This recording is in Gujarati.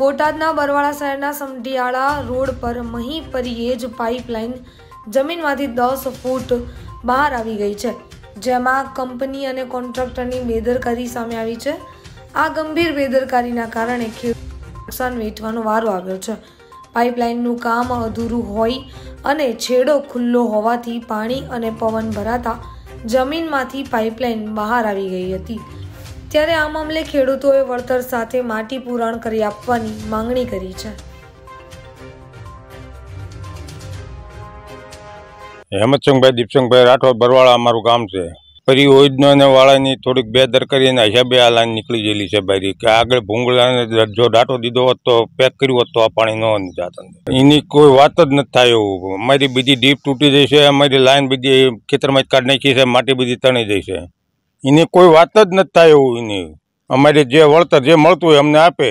બોટાદના બરવાળા શહેરના સમઢિયાળા રોડ પર મહી પરિયેજ પાઇપલાઇન જમીનમાંથી દસ ફૂટ બહાર આવી ગઈ છે, જેમાં કંપની અને કોન્ટ્રાક્ટરની બેદરકારી સામે આવી છે. આ ગંભીર બેદરકારીના કારણે ખેડૂત નુકસાન વેઠવાનો વારો આવ્યો છે. પાઇપલાઇનનું કામ અધૂરું હોય અને છેડો ખુલ્લો હોવાથી પાણી અને પવન ભરાતા જમીનમાંથી પાઇપલાઇન બહાર આવી ગઈ હતી. ત્યારે આ મામલે ખેડૂતોએ વળતર સાથે માટી પુરાણ કરી આપવાની માંગણી કરી છે. હેમતસિંહભાઈ દીપસિંહભાઈ રાઠોડ, બરવાળા અમારું ગામ છે. ફરી યોજના વાળાની થોડીક બેદરકારી અને હિસાબે આ લાઈન નીકળી ગયેલી છે બારી. કે આગળ ભૂંગળાને જો ડાટો દીધો હોત તો પેક કર્યું હોત તો આ પાણી ન જાત એની કોઈ વાત જ નથી થાય એવું. અમારી બીજી ડીપ તૂટી જઈ છે, અમારી લાઈન બધી ખેતરમાં જ કાઢી નાખી છે, માટી બધી તણી જઈ છે. એની કોઈ વાત જ નથી થાય એવું એની. અમારે જે વળતર જે મળતું હોય અમને આપે.